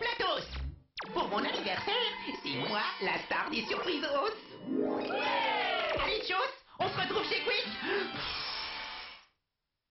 Platos. Pour mon anniversaire, c'est moi la star des surprises. Allez, tchos